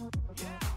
Yeah.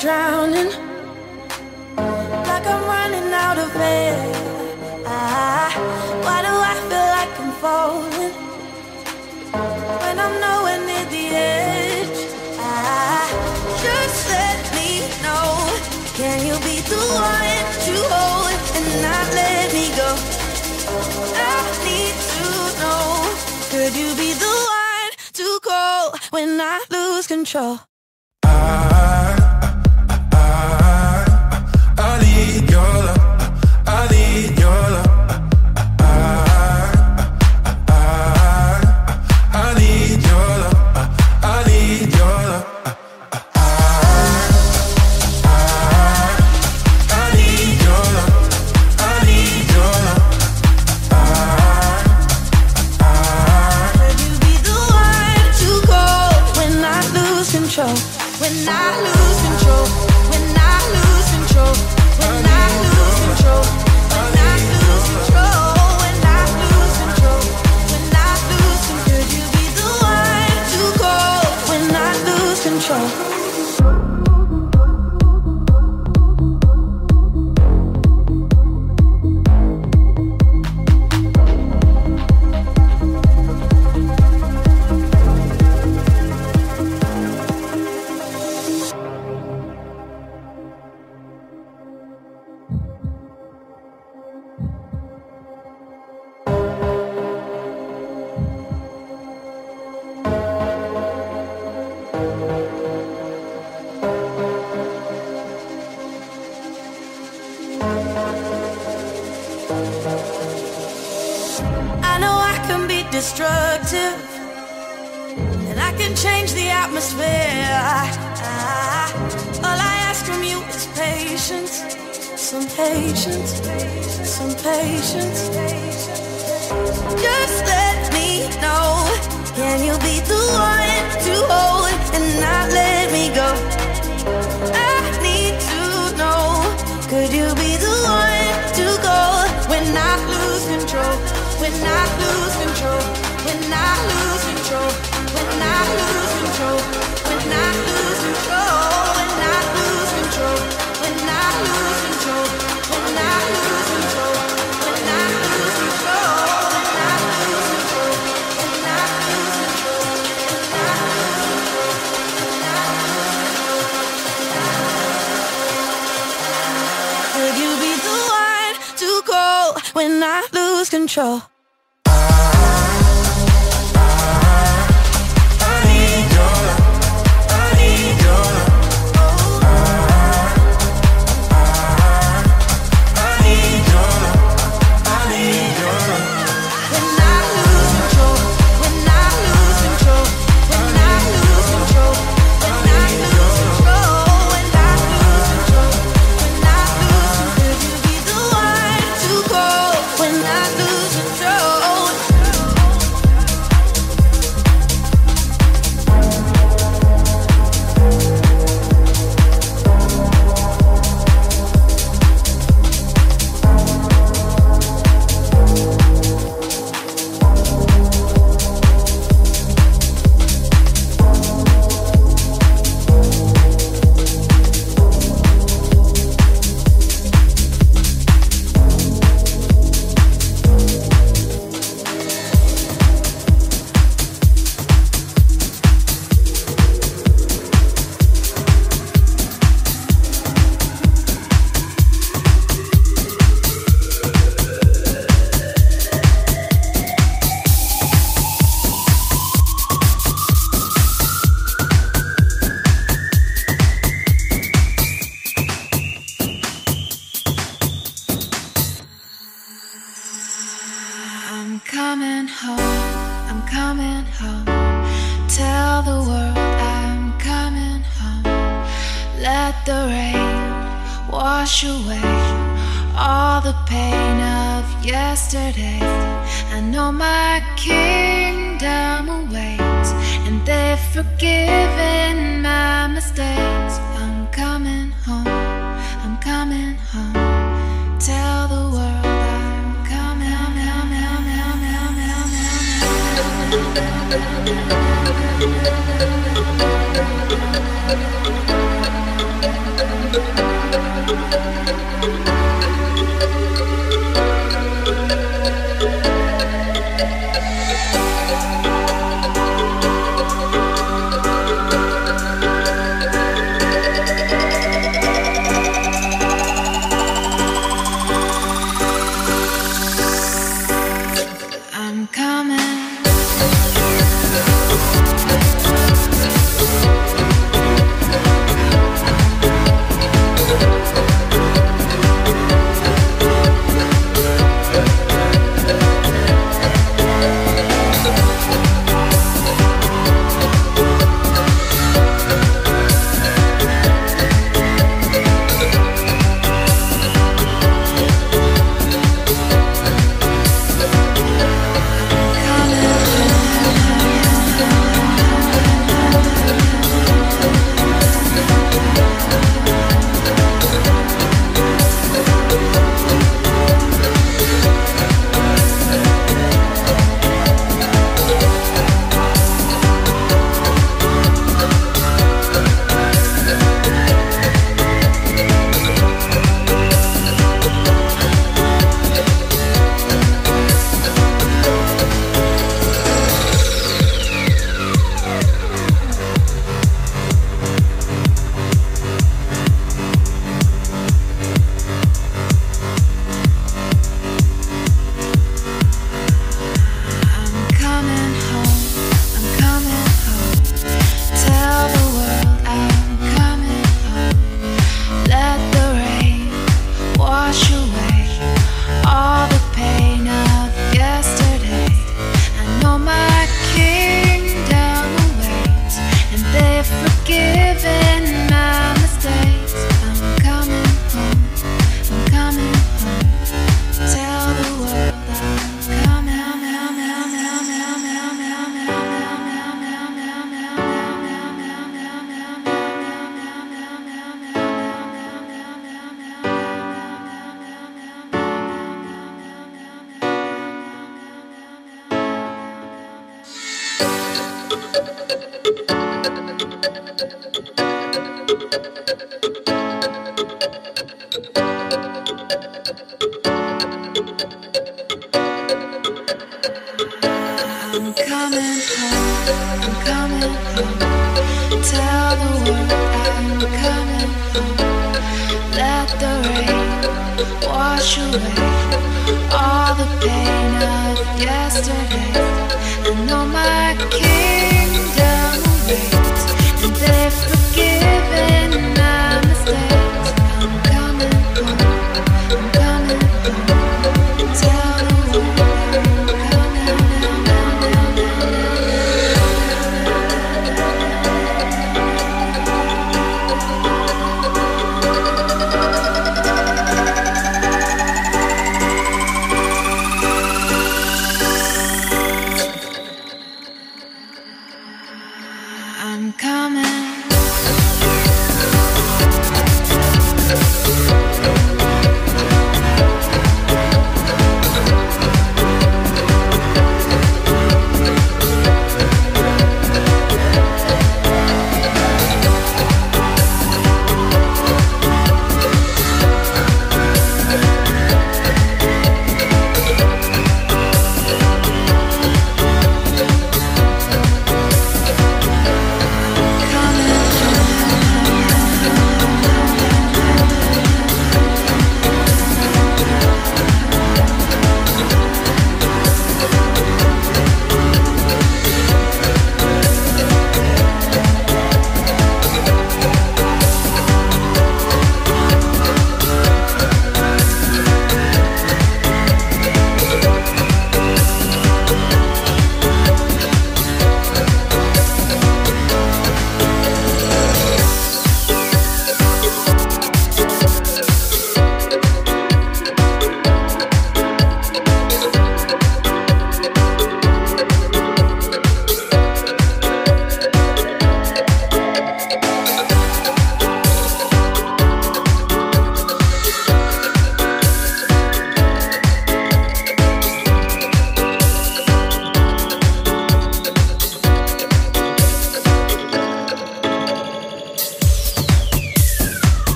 drowning, like I'm running out of air. Ah, why do I feel like I'm falling when I'm nowhere near the edge? I, just let me know. Can you be the one to hold and not let me go? I need to know. Could you be the one to call when I lose control? patience, some patience. Just let me know. Can you be the one to hold and not let me go? I need to know. Could you be the one to go when I lose control? When I lose control? When I lose control? When I lose control? When I lose control? control.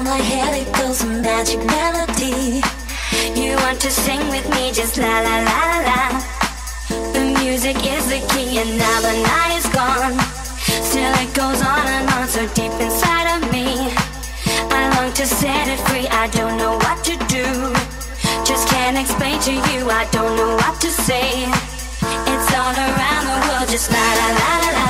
From my head it goes a magic melody. You want to sing with me, just la la la la. The music is the key and now the night is gone. Still it goes on and on so deep inside of me. I long to set it free, I don't know what to do. Just can't explain to you, I don't know what to say. It's all around the world, just la la la la la.